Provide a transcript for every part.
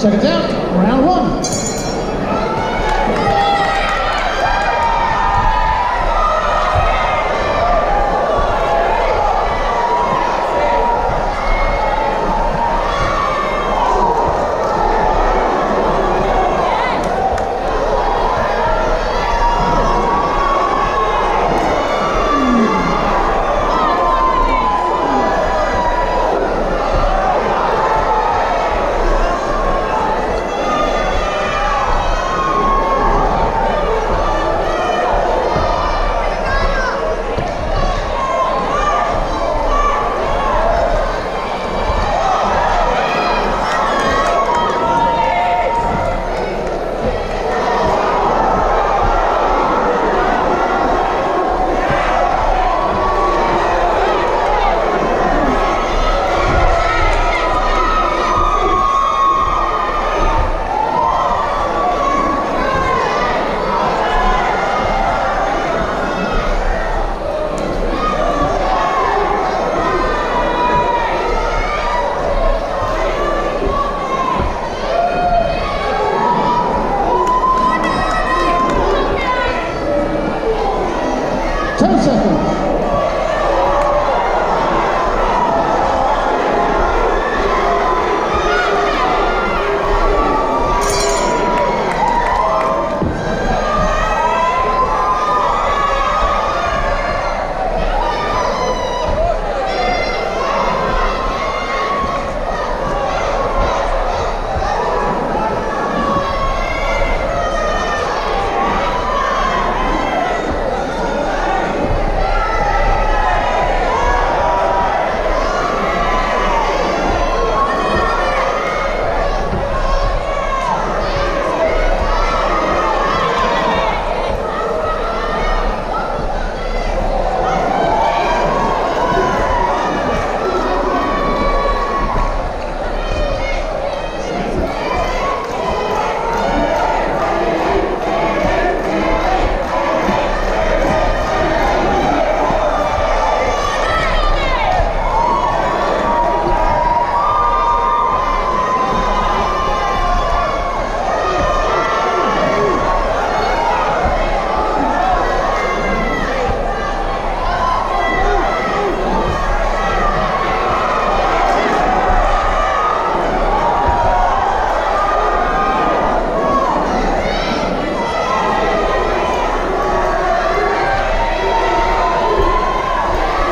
Second down, round one.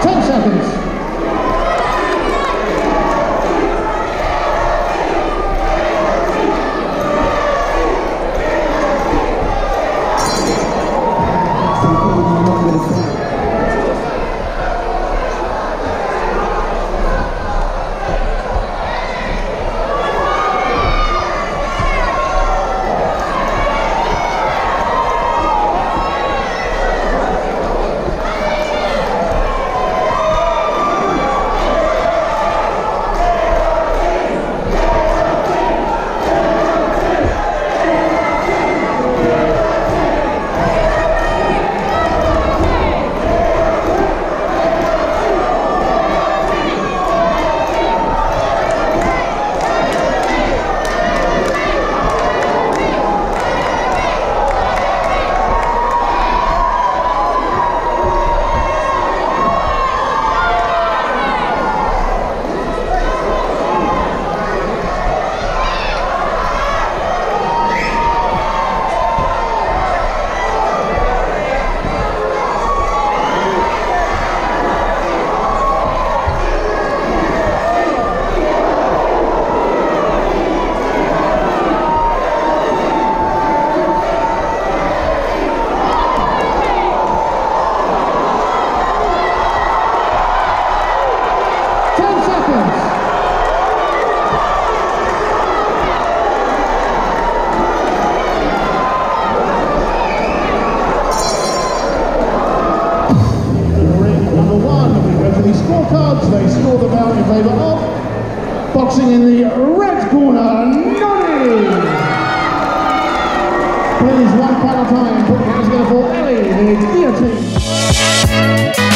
10 seconds. boxing in the red corner, Nonnie. Please, one final time, put he's going to fall. Ellie, the guillotine.